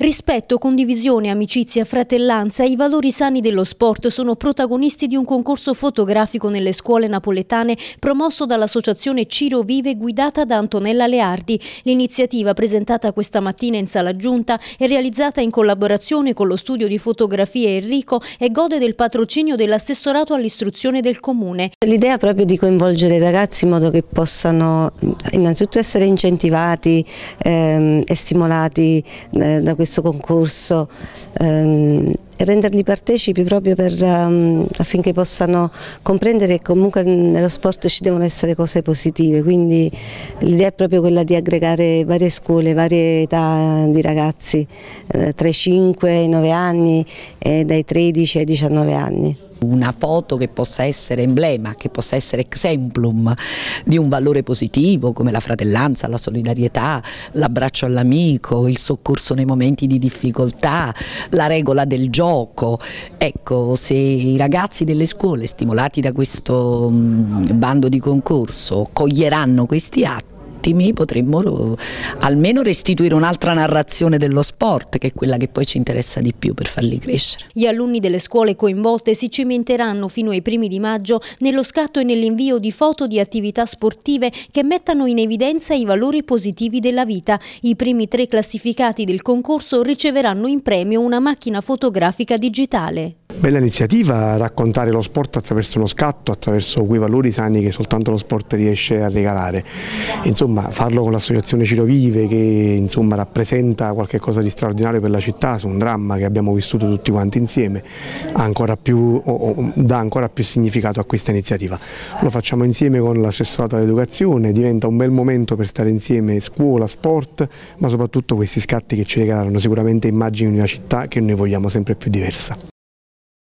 Rispetto, condivisione, amicizia, fratellanza i valori sani dello sport sono protagonisti di un concorso fotografico nelle scuole napoletane promosso dall'associazione Ciro Vive guidata da Antonella Leardi. L'iniziativa presentata questa mattina in sala giunta è realizzata in collaborazione con lo studio di fotografie Enrico e gode del patrocinio dell'assessorato all'istruzione del comune. L'idea proprio di coinvolgere i ragazzi in modo che possano innanzitutto essere incentivati ehm, e stimolati eh, da questo questo concorso ehm, renderli partecipi proprio per, um, affinché possano comprendere che comunque nello sport ci devono essere cose positive, quindi l'idea è proprio quella di aggregare varie scuole, varie età di ragazzi, eh, tra i 5 e i 9 anni e dai 13 ai 19 anni una foto che possa essere emblema, che possa essere exemplum di un valore positivo come la fratellanza, la solidarietà, l'abbraccio all'amico, il soccorso nei momenti di difficoltà, la regola del gioco. Ecco, se i ragazzi delle scuole stimolati da questo mm, bando di concorso coglieranno questi atti, ottimi potremmo almeno restituire un'altra narrazione dello sport che è quella che poi ci interessa di più per farli crescere. Gli alunni delle scuole coinvolte si cimenteranno fino ai primi di maggio nello scatto e nell'invio di foto di attività sportive che mettano in evidenza i valori positivi della vita. I primi tre classificati del concorso riceveranno in premio una macchina fotografica digitale. Bella iniziativa raccontare lo sport attraverso uno scatto, attraverso quei valori sani che soltanto lo sport riesce a regalare. Insomma, farlo con l'associazione Ciro Vive che insomma, rappresenta qualcosa di straordinario per la città, su un dramma che abbiamo vissuto tutti quanti insieme, ancora più, o, o, dà ancora più significato a questa iniziativa. Lo facciamo insieme con l'assessorato all'educazione, diventa un bel momento per stare insieme scuola, sport, ma soprattutto questi scatti che ci regalano sicuramente immagini di una città che noi vogliamo sempre più diversa.